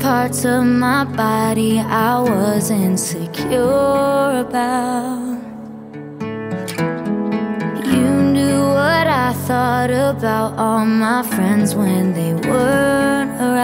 parts of my body I was insecure about. You knew what I thought about all my friends when they weren't around.